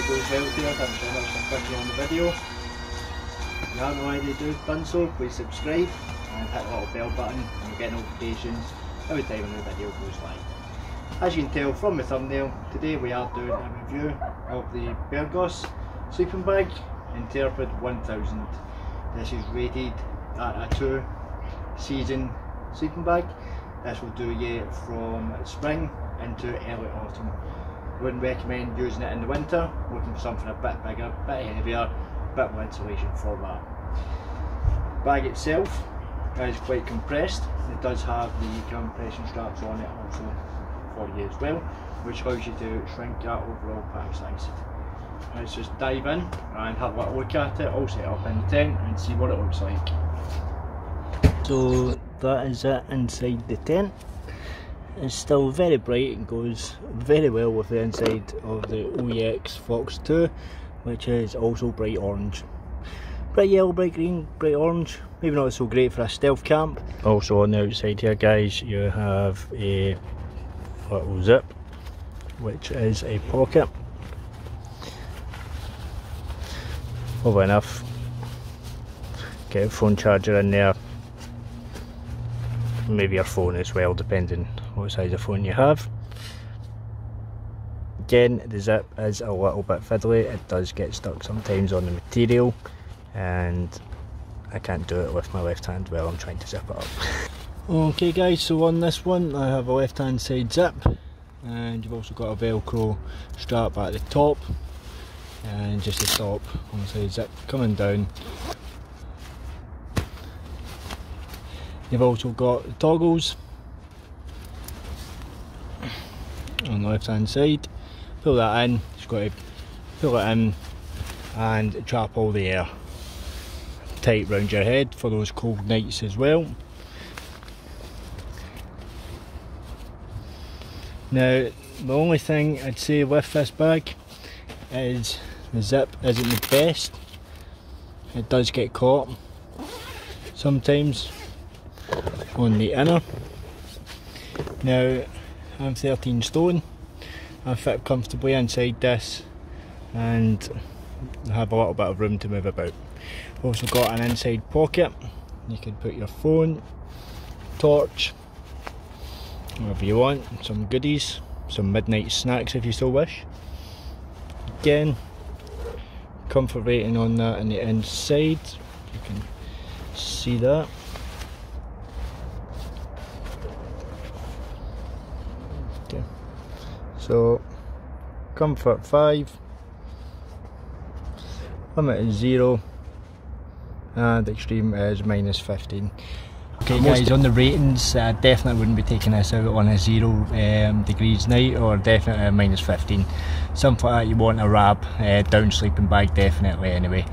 goes well here, thanks very much for clicking on the video. If you haven't already do, done so, please subscribe and hit the little bell button and you'll get notifications every time a new video goes live. As you can tell from the thumbnail, today we are doing a review of the Berghaus sleeping bag Intrepid 1000. This is rated at a 2 season sleeping bag. This will do you from spring into early autumn. Wouldn't recommend using it in the winter, looking for something a bit bigger, a bit heavier, a bit more insulation for that. Bag itself is quite compressed. It does have the compression straps on it also for you as well, which allows you to shrink that overall pack size. Let's just dive in and have a look at it, all set up in the tent and see what it looks like. So that is it inside the tent. It's still very bright and goes very well with the inside of the OEX Fox 2 which is also bright orange. Bright yellow, bright green, bright orange, maybe not so great for a stealth camp. Also on the outside here guys you have a little zip which is a pocket. Over enough. Get a phone charger in there maybe your phone as well depending what size of phone you have. Again the zip is a little bit fiddly. It does get stuck sometimes on the material and I can't do it with my left hand while I'm trying to zip it up. Okay guys so on this one I have a left hand side zip and you've also got a velcro strap at the top and just a stop on the side zip coming down. You've also got toggles on the left hand side. Pull that in, just got to pull it in and trap all the air tight round your head for those cold nights as well. Now the only thing I'd say with this bag is the zip isn't the best. It does get caught sometimes on the inner. Now I'm 13 stone, I fit comfortably inside this and have a little bit of room to move about. Also got an inside pocket, you can put your phone, torch, whatever you want, some goodies, some midnight snacks if you so wish. Again, comfort rating on that in the inside, you can see that. So comfort 5, limit is 0 and extreme is minus 15. Okay guys, on the ratings, I definitely wouldn't be taking this out on a 0 um, degrees night or definitely a minus 15. Something like that you want a RAB, uh, down sleeping bag definitely anyway.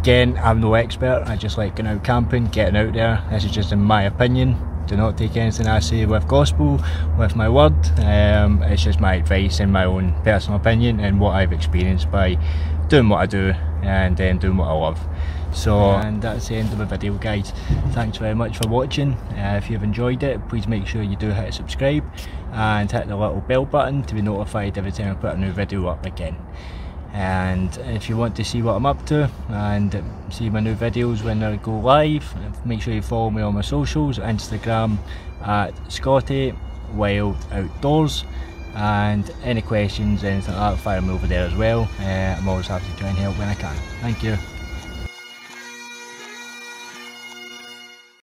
Again, I'm no expert, I just like going out camping, getting out there, this is just in my opinion do not take anything I say with gospel, with my word. Um, it's just my advice and my own personal opinion and what I've experienced by doing what I do and then doing what I love. So, and that's the end of the video guys. Thanks very much for watching. Uh, if you've enjoyed it, please make sure you do hit subscribe and hit the little bell button to be notified every time I put a new video up again and if you want to see what I'm up to and see my new videos when they go live make sure you follow me on my socials Instagram at Scotty Wild Outdoors. And any questions anything like that fire me over there as well. Uh, I'm always happy to try and help when I can. Thank you